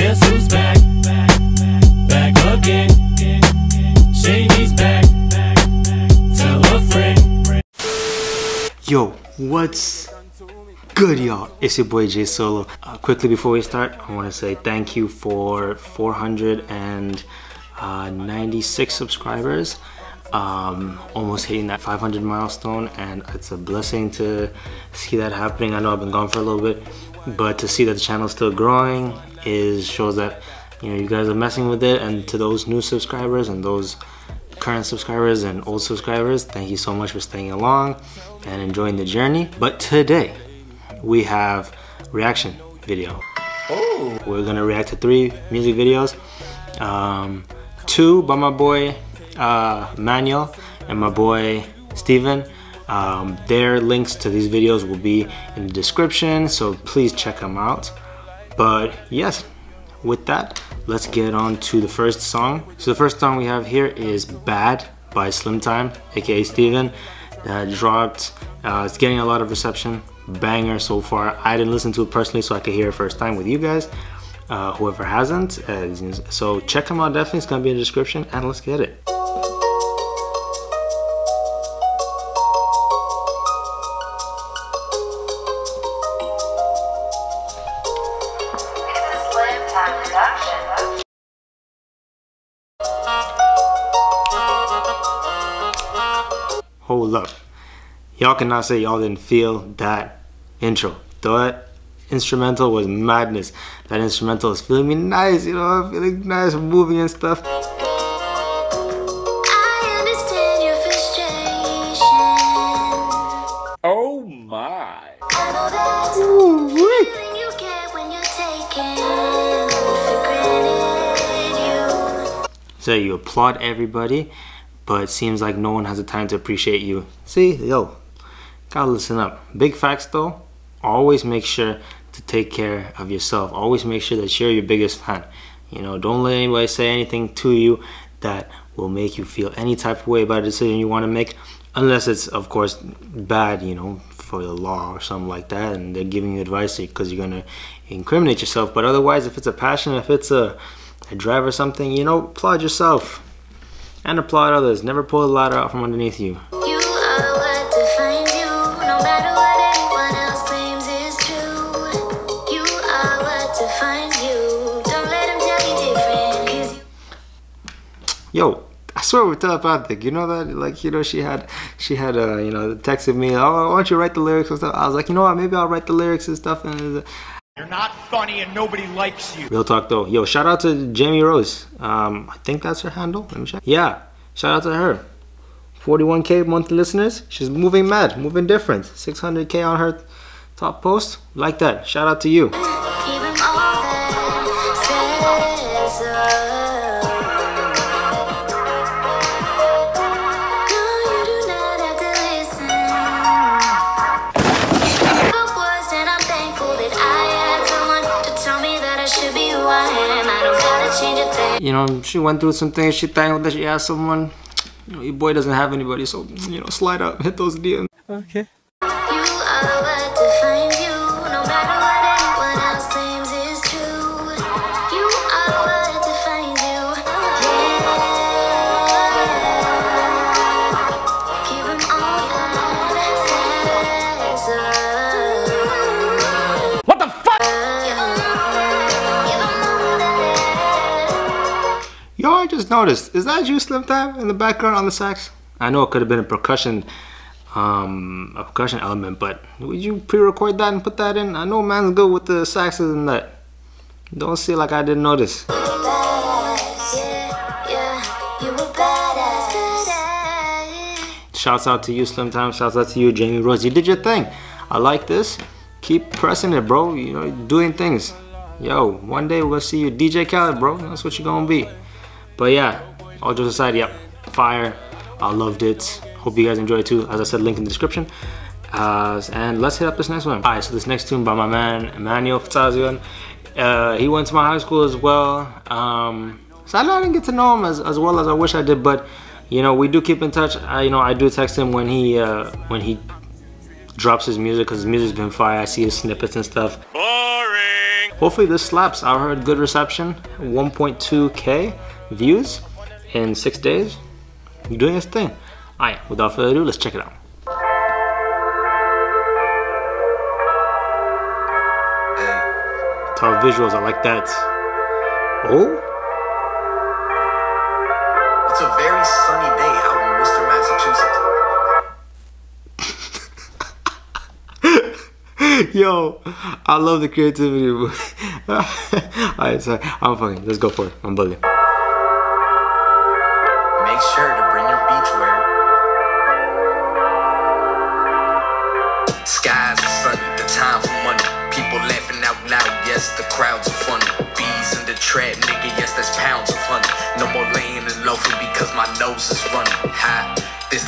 Guess who's back? Back again. Shady's back. Tell a friend. Yo, what's good, y'all? It's your boy Jay Solo. Uh, quickly before we start, I want to say thank you for 496 subscribers. Um, almost hitting that 500 milestone, and it's a blessing to see that happening. I know I've been gone for a little bit, but to see that the channel is still growing is shows that you know you guys are messing with it. And to those new subscribers and those current subscribers and old subscribers, thank you so much for staying along and enjoying the journey. But today we have reaction video. Oh. We're gonna react to three music videos. Um, two by my boy uh, Manuel and my boy Steven. Um, their links to these videos will be in the description, so please check them out. But yes, with that, let's get on to the first song. So the first song we have here is Bad by Slim Time, aka Steven. That dropped, uh, it's getting a lot of reception, banger so far. I didn't listen to it personally so I could hear it first time with you guys. Uh, whoever hasn't, uh, so check them out definitely, it's gonna be in the description and let's get it. Y'all cannot say y'all didn't feel that intro. That instrumental was madness. That instrumental is feeling me nice, you know, I'm feeling nice, moving and stuff. I understand your frustration. Oh my. I know that Ooh, wee. feeling you get when you're taken for granted. You So you applaud everybody, but it seems like no one has the time to appreciate you. See, yo, gotta listen up. Big facts though, always make sure to take care of yourself. Always make sure that you're your biggest fan. You know, don't let anybody say anything to you that will make you feel any type of way about a decision you want to make, unless it's, of course, bad, you know, for the law or something like that, and they're giving you advice because you're gonna incriminate yourself. But otherwise, if it's a passion, if it's a, a drive or something, you know, applaud yourself and applaud others. Never pull the ladder out from underneath you. Yo, I swear we're telepathic. You know that? Like, you know, she had, she had, uh, you know, texted me. Oh, why don't you write the lyrics and stuff? I was like, you know what? Maybe I'll write the lyrics and stuff. And You're not funny and nobody likes you. real talk though. Yo, shout out to Jamie Rose. Um, I think that's her handle. Let me check. Yeah, shout out to her. 41k monthly listeners. She's moving mad, moving different. 600k on her top post. Like that. Shout out to you. You know, she went through some things. She thankful that she has someone. You know, your boy doesn't have anybody, so you know, slide up, hit those DMs. Okay. Noticed. Is that you, Slim Time, in the background on the sax? I know it could have been a percussion, um, a percussion element, but would you pre-record that and put that in? I know man's good with the saxes and that. Don't see like I didn't notice. Shouts out to you, Slim Time. Shouts out to you, Jamie Rose. You did your thing. I like this. Keep pressing it, bro. You know, doing things. Yo, one day we're gonna see you, DJ Khaled, bro. That's what you're gonna be. But yeah, all jokes aside, yep, fire. I loved it. Hope you guys enjoyed it too. As I said, link in the description. Uh, and let's hit up this next one. All right, so this next tune by my man Emmanuel Fatazian. Uh, he went to my high school as well. Um, so I didn't get to know him as, as well as I wish I did, but you know we do keep in touch. I, you know I do text him when he uh, when he drops his music because his music's been fire. I see his snippets and stuff. Boring. hopefully this slaps. I heard good reception, 1.2k views in six days. You're doing this thing. Ah, All right, without further ado, let's check it out. Top visuals, I like that. Oh, It's a very sunny day out in Worcester, Massachusetts. yo, I love the creativity. Alright, sorry, I'm fucking. Let's go for it. I'm bugging.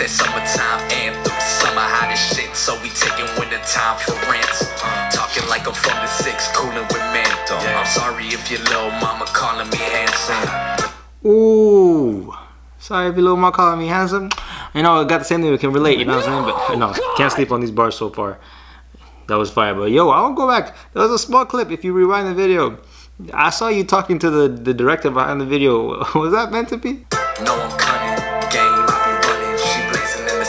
This that summertime anthem, summer hot as shit, so we taking winter time for rents. Talking like I'm from the six, cooling with menthol. I'm sorry if your little mama calling me handsome. Ooh. Sorry if your little mom calling me handsome. You know, I got the same thing we can relate, you know what I'm saying? But uh, no, can't sleep on these bars so far. That was fire. But yo, I won't go back. That was a small clip if you rewind the video. I saw you talking to the, the director behind the video. Was that meant to be? No, I'm cunning. Game,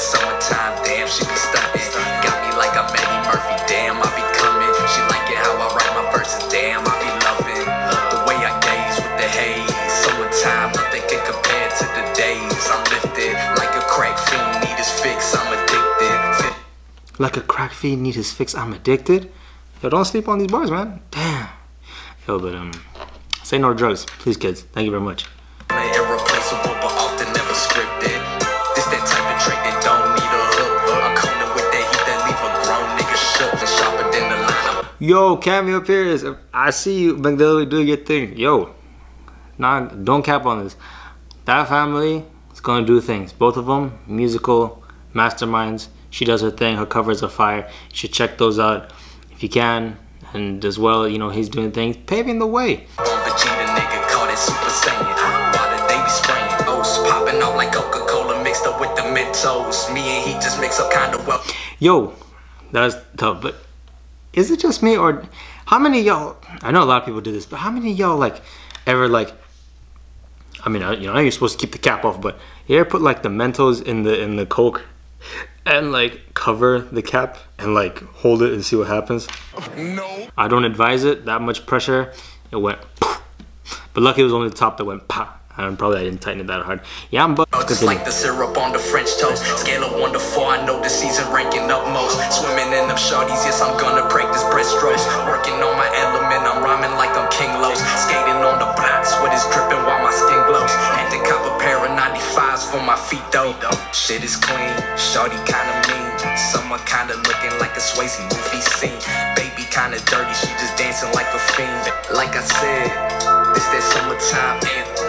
summertime. Damn, she be stunting. Got me like I'm Eddie Murphy. Damn, I be coming. She like it how I write my verses. Damn, I be loving the way I gaze with the haze. Summertime, nothing can compare to the days. I'm lifted like a crack fiend. Need his fix. I'm addicted. Like a crack fiend need his fix. I'm addicted. Yo, don't sleep on these bars, man. Damn. Yo, but um, say no to drugs, please, kids. Thank you very much. Yo, Cameo Pierce, I see you, McDelly, doing your thing. Yo, nah, don't cap on this. That family is gonna do things. Both of them, musical masterminds. She does her thing. Her covers are fire. You should check those out if you can. And as well, you know, he's doing things, paving the way. On Vegeta nigga call it Super Saiyan. Why did they be spraying? O's popping off like Coca-Cola mixed up with the Mentos. Me and he just mix up kinda well. Yo, that's tough. But is it just me or how many of y'all? I know a lot of people do this, but how many of y'all like ever like? I mean, I, you know, I know you're supposed to keep the cap off, but you ever put like the Mentos in the in the Coke and like cover the cap and like hold it and see what happens? No. I don't advise it. That much pressure, it went. But lucky it was only the top that went pa. And probably I didn't tighten it that hard. Yeah, I'm bu- Just like the syrup on the French toast. Scale of 1 to 4, I know the season ranking up most. Swimming in them shorties, yes, I'm gonna practice breaststrokes. Working on my element, I'm rhyming like I'm King Los. Skating on the blocks, sweat is dripping while my skin glows. Had to cop a pair of 95s for my feet though. Shit is clean, shorty kinda mean. Summer kinda looking like a Swayze movie scene. Baby kinda dirty, she just dancing like a fiend. Like I said, it's that summertime anthem.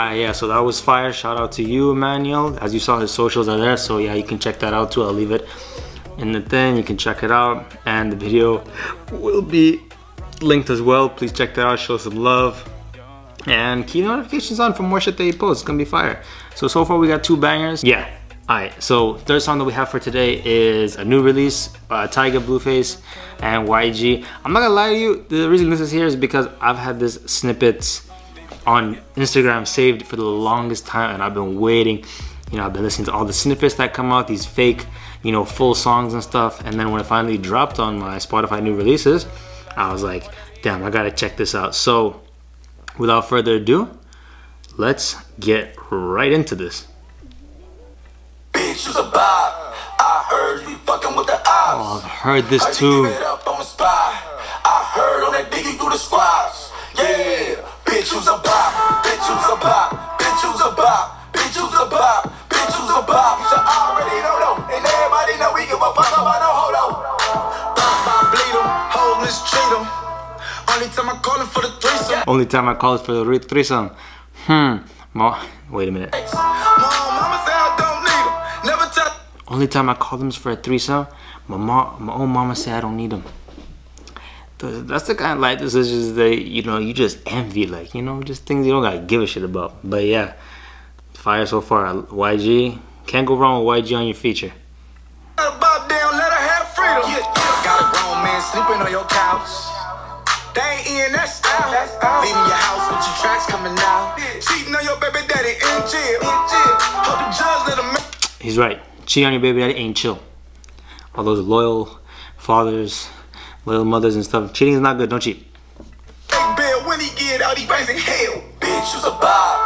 Ah, yeah, so that was fire. Shout out to you, Emmanuel. As you saw, his socials are there, so yeah, you can check that out too. I'll leave it in the thing. You can check it out, and the video will be linked as well. Please check that out. Show some love, and keep notifications on for more shit that he posts. It's gonna be fire. So so far we got two bangers. Yeah. Alright, so third song that we have for today is a new release, uh, Tyga Blueface and YG. I'm not gonna lie to you, the reason this is here is because I've had this snippets on Instagram saved for the longest time and I've been waiting. You know, I've been listening to all the snippets that come out, these fake, you know, full songs and stuff. And then when it finally dropped on my Spotify new releases, I was like, damn, I gotta check this out. So without further ado, let's get right into this. Bitch, you's a bop. I heard you fucking with the ops. Oh, I've heard this too. Only time I call is for the re- threesome. Hmm. Mo- Wait a minute. Mom, mama say I don't need 'em. Never tell. Only time I called him is for a threesome. My mom, my own mama said I don't need them. That's the kind of life decisions that you know you just envy, like you know, just things you don't gotta give a shit about. But yeah, fire so far. YG can't go wrong with YG on your feature. Bob down, let her have freedom. Yeah, yeah. Got a grown man sleeping on your couch. They ain't in that style. Leaving your house with your tracks coming out. Cheating on your baby daddy in jail. Hope the judge let him He's right. Cheating on your baby daddy ain't chill. All those loyal fathers, loyal mothers and stuff. Cheating is not good. Don't cheat. bail when he get out. He raising hell. Bitch, you's a bob.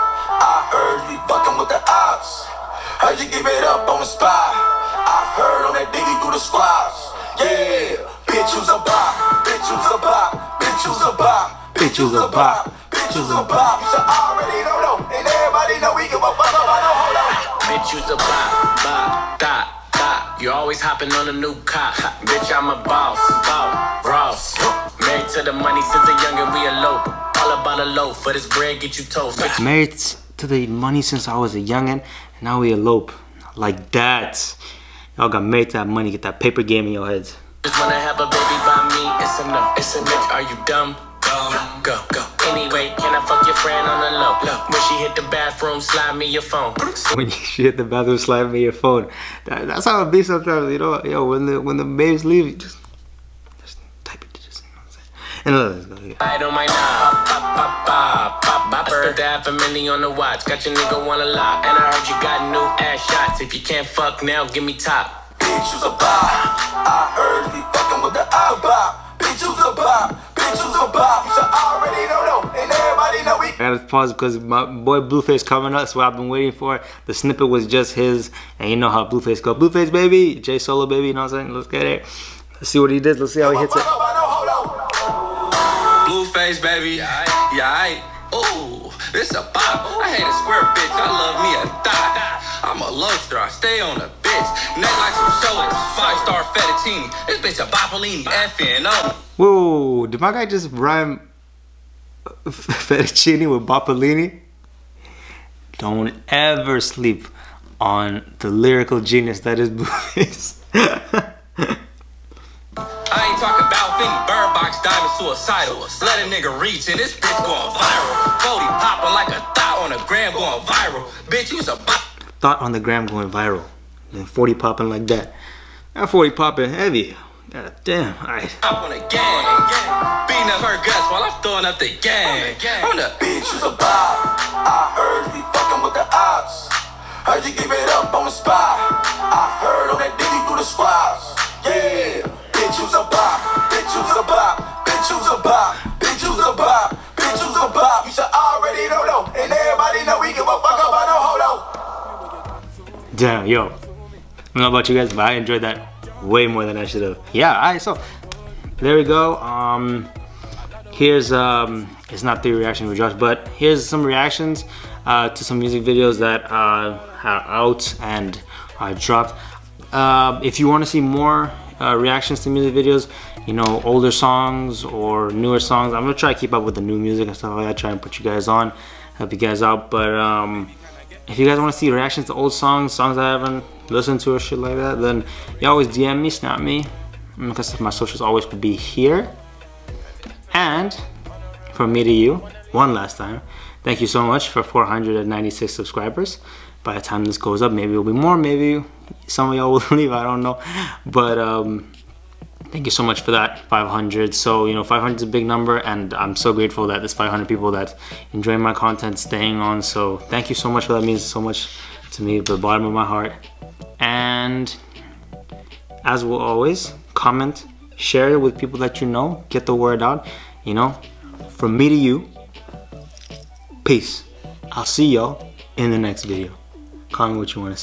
I heard you fucking with the ops. Heard you give it up on the spot. I heard on that diggy through the squads. Yeah, bitch, you's a bop. Bitch, you's a bop. Bitch, you's a bop. Bitch, you's a bop. Bitch, you's a bop. You should already know, know. And everybody know we give a fuck about no hold on. Bitch, you's a bop, bop, dot, dot. You always hopping on a new cop. Bitch, I'm a boss, boss, Ross. Married to the money since a youngin', we elope. All about a loaf, for this bread get you toast. Bitch, Married to the money since I was a youngin', and now we elope. Like that. Y'all got married to that money. Get that paper game in your heads. just wanna have a baby by me. It's a no, it's a bitch. Are you dumb? Dumb. Go, go. Anyway, can I fuck your friend on the low? Low. When she hit the bathroom, slide me your phone. When you shit the bathroom, slide me your phone. That, that's how it be sometimes, you know. Yo, when the when the babes leave, you just just type it. Just you know what I'm saying. And uh, let's go. Yeah. Right on my knob, pop, pop, pop, pop, pop. I spent the half a million on the watch. Got your nigga wanna lock. And I heard you got new ass shots. If you can't fuck now, give me top. Bitch, you's a bop. I heard he fucking with the eye bop. Bitch, you's a bop. Bitch, you's a bop. You should already know, know. And everybody know we I gotta pause because my boy Blueface coming up. That's what I've been waiting for. The snippet was just his, and you know how Blueface go. Blueface baby, J Solo baby. You know what I'm saying? Let's get it. Let's see what he did. Let's see how he hits it. Fuck about no hold on. Blueface, baby. Yeah, I. Ooh, this a bop. I hate a square bitch. I love me a thot. I'm a lobster. I stay on a bitch. Neck like some shoulders. Five star fettuccine. This bitch a Boppolini. Effing. Oh. Whoa, did my guy just rhyme fettuccine with Boppolini? Don't ever sleep on the lyrical genius that is Blueface. I ain't talking about Finny Bird Box diving suicidal. Let a nigga reach and this bitch going viral. 40 popping like a thought on a gram going viral. Bitch, you's a. Thought on the gram going viral. And 40 popping like that. That 40 popping heavy. God damn. Alright. Up on the gang, beating up her guts while I'm throwing up the gang. On the Bitch, you's a bop. I heard he fucking with the ops. Heard you give it up on the spot. I heard on that diggy through the squads. Yeah, bitch, you's a bop. Bitch, you's a bop. Bitch, you's a bop. Bitch, you's a bop. Bitch, you's a bop. You should already know, know. And everybody know we give a fuck about no hold on. Damn, yo. Don't know about you guys, but I enjoyed that way more than I should have. Yeah, alright, so there we go. Um here's um it's not the reaction with Josh, but here's some reactions uh, to some music videos that uh, are out and are dropped. Uh, if you want to see more uh, reactions to music videos, you know, older songs or newer songs, I'm gonna try to keep up with the new music and stuff like that. Try and put you guys on, help you guys out. But um, if you guys want to see reactions to old songs, songs I haven't listened to or shit like that, then you always DM me, snap me. Because my socials always will be here. And from me to you, one last time, thank you so much for 496 subscribers. By the time this goes up, maybe it'll be more, maybe some of y'all will leave, I don't know. But um, thank you so much for that 500 so you know 500 is a big number and i'm so grateful that there's 500 people that enjoy my content staying on so thank you so much for that means so much to me the bottom of my heart and as will always comment share it with people that you know. Get the word out you know. From me to you peace. I'll see y'all in the next video. Comment what you want to see